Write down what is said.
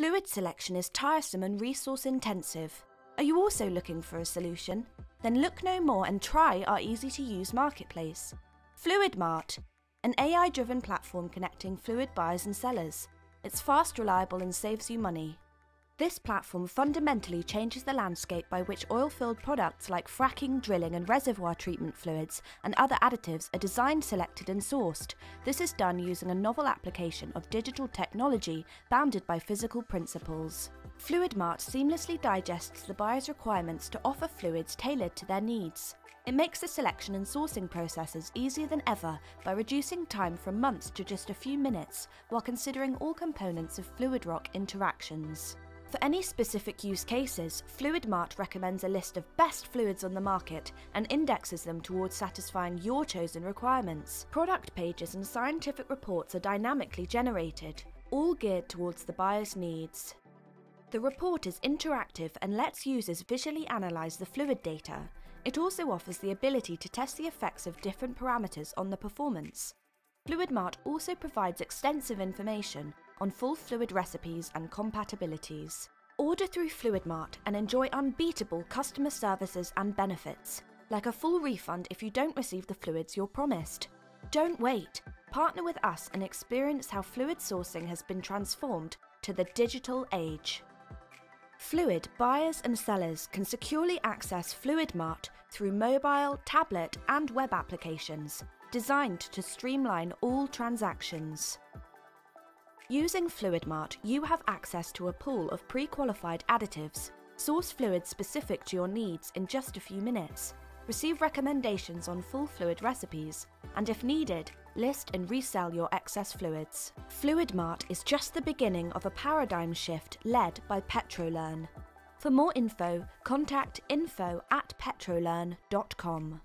Fluid selection is tiresome and resource intensive. Are you also looking for a solution? Then look no more and try our easy to use marketplace. FluidMart, an AI driven platform connecting fluid buyers and sellers. It's fast, reliable, and saves you money. This platform fundamentally changes the landscape by which oilfield products like fracking, drilling, and reservoir treatment fluids and other additives are designed, selected, and sourced. This is done using a novel application of digital technology bounded by physical principles. FluidMart seamlessly digests the buyer's requirements to offer fluids tailored to their needs. It makes the selection and sourcing processes easier than ever by reducing time from months to just a few minutes while considering all components of fluid rock interactions. For any specific use cases, FluidMart recommends a list of best fluids on the market and indexes them towards satisfying your chosen requirements. Product pages and scientific reports are dynamically generated, all geared towards the buyer's needs. The report is interactive and lets users visually analyse the fluid data. It also offers the ability to test the effects of different parameters on the performance. FluidMart also provides extensive information on full fluid recipes and compatibilities. Order through FluidMart and enjoy unbeatable customer services and benefits, like a full refund if you don't receive the fluids you're promised. Don't wait. Partner with us and experience how fluid sourcing has been transformed to the digital age. Fluid buyers and sellers can securely access FluidMart through mobile, tablet, and web applications designed to streamline all transactions. Using FluidMart, you have access to a pool of pre qualified additives, source fluids specific to your needs in just a few minutes, receive recommendations on full fluid recipes, and if needed, list and resell your excess fluids. FluidMart is just the beginning of a paradigm shift led by Petrolern. For more info, contact info at petrolern.com.